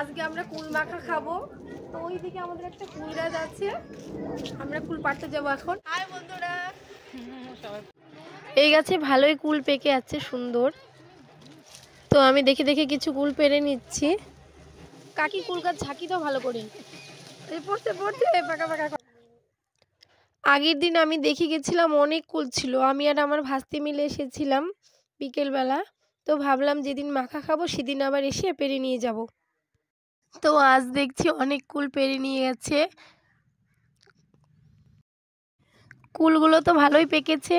আজকে আমরা কুল মাখা খাব। তো ওই দিকে আমাদের একটা কুল গাছ আছে। আমরা কুল পাড়তে যাব এখন। হাই বন্ধুরা। এই গাছে ভালোই কুল পেকে আছে, সুন্দর। তো আমি দেখে দেখে কিছু কুল পেরে নিচ্ছি। কাকি কুল গাছ ঝাঁকি তো ভালো করে পড়তে পড়তে পাকা পাকা আগের দিন আমি দেখে গেছিলাম অনেক কুল ছিল। আমি আর আমার ভাস্তি মিলে এসেছিলাম বিকেলবেলা। তো ভাবলাম যেদিন মাখা খাব, সেদিন আবার এসে পেরে নিয়ে যাব। তো আজ দেখছি অনেক কুল পেরে নিয়ে গেছে। কুলগুলো তো ভালোই পেকেছে।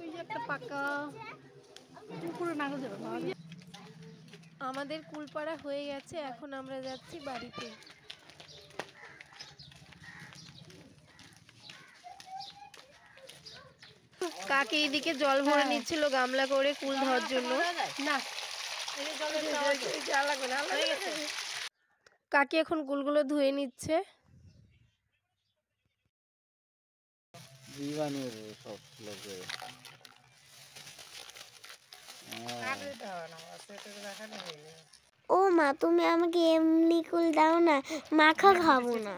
ওই যে একটা পাকা আমাদের কুলপাড়া হয়ে গেছে এখন আমরা যাচ্ছি বাড়িতে। কাকে এদিকে জল ভরে নিচ্ছিল গামলা করে কুল ধোয়ার জন্য? না কাকি এখন কুলগুলো ধুয়ে নিচ্ছে। জীবাণুর সব ও মা তুমি আমাকে এমনি কুল দাও না মাখা খাব না।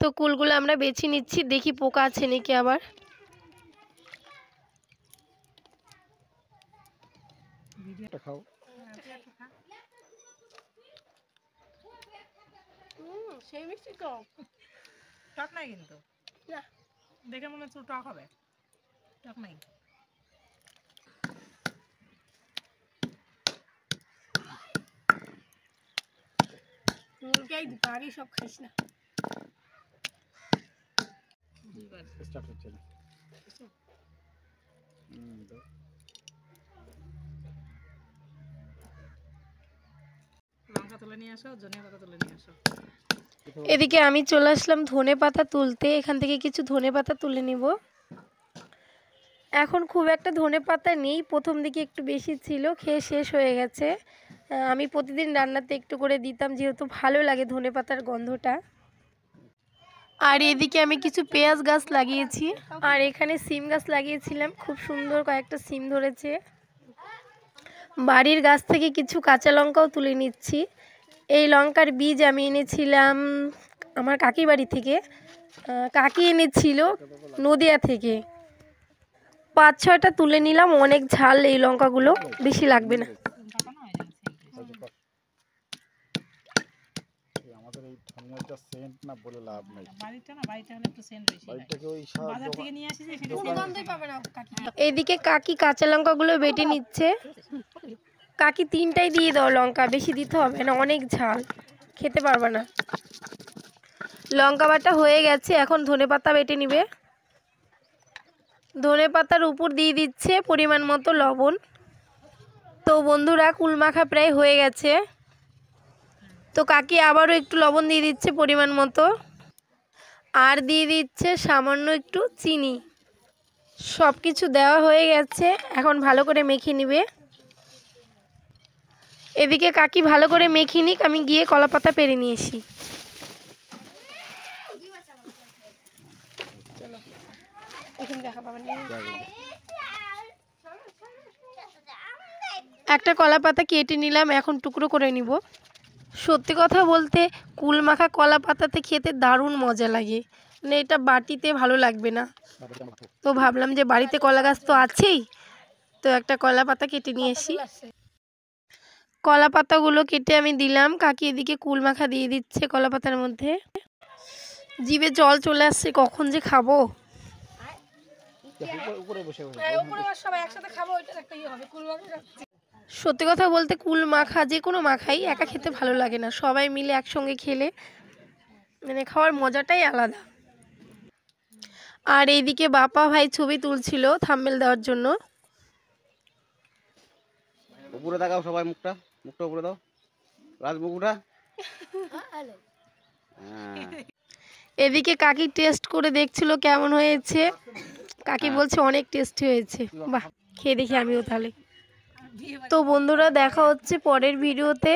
তো কুলগুলো আমরা বেছে নিচ্ছি দেখি পোকা আছে নাকি আবার। সেই মিষ্টি তো টক নাই কিন্তু? দেখে মনে হচ্ছে টক হবে। টক নাই। সব না। এদিকে আমি চলে আসলাম ধনে পাতা তুলতে, এখান থেকে কিছু ধনে পাতা তুলে নিব। এখন খুব একটা ধনে পাতা নেই, প্রথম দিকে একটু বেশি ছিল, খেয়ে শেষ হয়ে গেছে। আমি প্রতিদিন রান্নাতে একটু করে দিতাম, যেহেতু ভালো লাগে ধনে পাতার গন্ধটা। আর এদিকে আমি কিছু পেঁয়াজ গাছ লাগিয়েছি। আর এখানে সিম গাছ লাগিয়েছিলাম, খুব সুন্দর কয়েকটা সিম ধরেছে। বাড়ির গাছ থেকে কিছু কাঁচা লঙ্কাও তুলে নিচ্ছি। এই লঙ্কার বীজ আমি এনেছিলাম আমার কাকি বাড়ি থেকে। কাকি এনেছিল নদিয়া থেকে। পাঁচ ছয়টা তুলে নিলাম, অনেক ঝাল এই লঙ্কাগুলো, বেশি লাগবে না এই যে কর। এই আমাদের ধনিয়াটা সেন্ট না বলে লাভ নাই। বাড়িটা না বাড়িটা হলে একটু সেন্ট বেশি বাড়িটাকে ওই বাজার থেকে নিয়ে আসি যে সেটা এইদিকে কাকি কাঁচা লঙ্কাগুলো বেটে নিচ্ছে। কাকি তিনটাই দিয়ে দাও লঙ্কা বেশি দিতে হবে না অনেক ঝাল। খেতে পারবে না। লঙ্কা বাটা হয়ে গেছে এখন ধনে পাতা বেটে নিবে। ধনে পাতার উপর দিয়ে দিচ্ছে পরিমাণ মতো লবণ। তো বন্ধুরা কুলমাখা প্রায় হয়ে গেছে। তো কাকি আবারও একটু লবণ দিয়ে দিচ্ছে পরিমাণ মতো। আর দিয়ে দিচ্ছে সামান্য একটু চিনি। সব কিছু দেওয়া হয়ে গেছে, এখন ভালো করে মেখে নিবে। এদিকে কাকি ভালো করে মেখে নিক, আমি গিয়ে কলা পাতা পেরে নিয়ে আসি। একটা কলা পাতা কেটে নিলাম, এখন টুকরো করে নিব। সত্যি কথা বলতে কুল মাখা কলা পাতাতে খেতে দারুণ মজা লাগে। মানে এটা বাটিতে ভালো লাগবে না। তো ভাবলাম যে বাড়িতে কলা গাছ তো আছেই, তো একটা কলা পাতা কেটে নিয়ে আসি। কলা পাতাগুলো কেটে আমি দিলাম। কাকি এদিকে কুল মাখা দিয়ে দিচ্ছে কলা পাতার মধ্যে। জিভে জল চলে আসছে, কখন যে খাব? উপরে বসে বসে। সত্যি কথা বলতে কুল মাখা যে কোনো মাখাই একা খেতে ভালো লাগে না। সবাই মিলে একসঙ্গে খেলে মানে খাওয়ার মজাটাই আলাদা। আর এইদিকে বাপা ভাই ছবি তুলছিল থাম্বেল দেওয়ার জন্য। উপরে তাকাও সবাই মুখটা মুখটা উপরে দাও। রাজ মুখটা। হ্যাঁ। এদিকে কাকি টেস্ট করে দেখছিল কেমন হয়েছে। কাকি বলছে অনেক টেস্টি হয়েছে। বাহ খেয়ে দেখি আমিও তাহলে। তো বন্ধুরা দেখা হচ্ছে পরের ভিডিওতে।